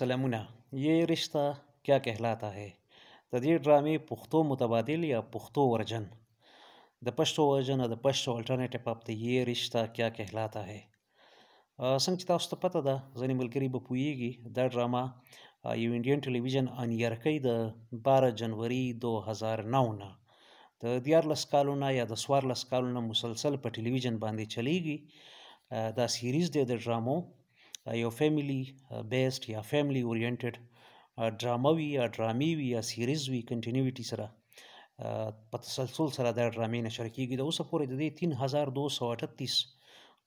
سلامونه یې رشتہ کیا کهلاتا ہے د دې ډرامې پښتو متبادل یا پښتو ورژن د پښتو ورژن د پښتو الټرنیټیو پاپ ته یې رشتہ کیا کهلاتا ہے څنګه چې تاسو ته پته ده ځینې ملګري به پوهیږي دا ډرامه یو انډین ټلویزیون ان یرکۍ د 12 جنوري 2009 نه د 14 کالو نه یا د 14 کالو نه مسلسل په ټلویزیون باندې چلیږي دا سیریز دی د ډرامو دا یو فیملی بیسډ یا فیملی اورینټډ ډرامه وي یا ډرامې وي یا سیریز وي کنټینیوټي سره په تسلسل سره دا ډرامې نشر کیږي د اوسه پورې د دې 3238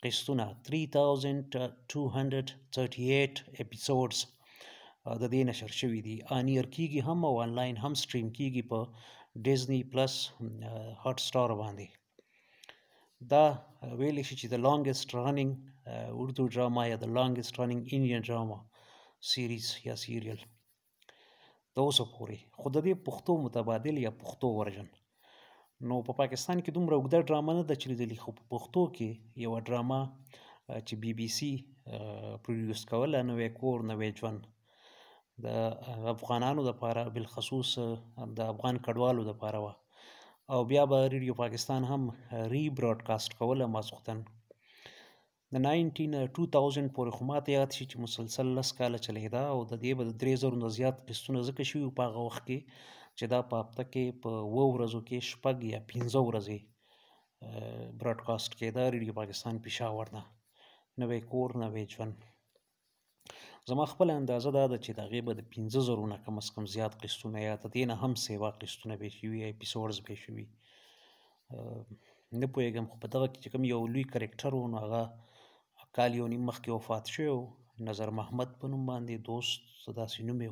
قسطونه 3238 اپیزودز د دې نشر شوې دي ان ایر کیږي هم او انلاین هم سټریم کیږي په ډیزنی پلس هاټ سټار باندې دا ویل شي چې د لانګست رننګ اردو ډراما یا د لانګست رننګ انډین ډراما سیریز یا سیریل د اوسه پورې خو د دې پښتو متبادل یا پښتو ورژن نو په پا پاکستان کې دومره اوږده ډرامه نه ده چې لیدلې خو په پښتو کې یوه ډرامه چې بي بي سي پروډیوس کوله نوې کور نوې ژوند د افغانانو لپاره بالخصوص د افغان کډوالو لپاره وه او بیا به ریډیو پاکستان هم ری براډکاسټ کوله ماسختن د 19 2000 پورې خو ماته یاد شي چې مسلسل لس کاله چلیدا او د دې به درې زرو نه زیات قسطونه ځکه شوي په هغه وخت کې چې دا په هفته کې په اوه ورځو کې شپږ یا پنځه ورځې براډکاسټ کېده ریډیو پاکستان پېښور نه نوی کور نوی ژوند زما خپل اندازه دا ده چې د هغې به د پنځه زرو نه کم از کم زیات قسطونه یا د دې نه هم سیوا قسطونه به شوي یا اپیسوډز به شوي نه پوهېږم خو په دغه کې چې کوم یو لوی کرکټر و نو هغه کال یو نیم مخکې وفات شوی و نظر محمد په نوم باندې دوست داسې نوم یې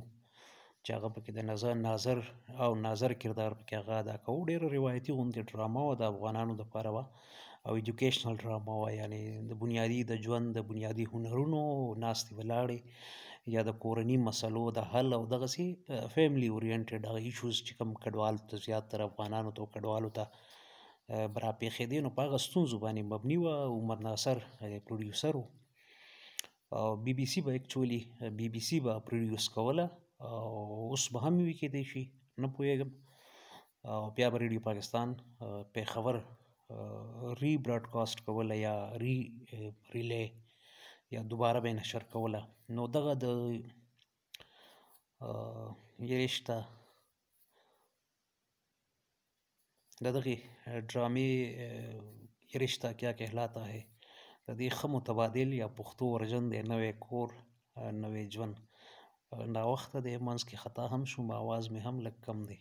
چې هغه پکې د نظر ناظر او ناظر کردار پکې هغه ادا کوو ډېره روایتي غوندې ډرامه وه د افغانانو دپاره وه او ایجوکیشنل ډرامه وه یعنې د بنیادي د ژوند د بنیادي هنرونو ناستې ولاړې یا د کورني مسلو د حل او دغسې فیملی اورینټډ هغه ایشوز چې کوم کډوال ته زیات تر افغانانو ته کډوالو ته راپېښېدې نو په هغه ستونزو باندې مبني وه عمر ناصر پروډیوسر و او بي بي سي به اکچولي بي بي سي به پروډوس کوله او اوس به هم وي کېدای شي نه پوهېږم او بیا به ریډیو پاکستان پېښور ری براډکاسټ کوله یا ری ریلې یا دوباره به نشر کوله نو دغه د یریشته د دغې ډرامې یې رشته کیا کهلاتا هې د دې ښه متبادل یا پښتو ورژن دی نوی کور نوی ژوند ناوخته دی منځ کې خطا هم شوم اواز مې هم لږ کم دی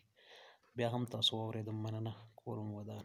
بیا هم تاسو واورېدم مننه کور مو ودان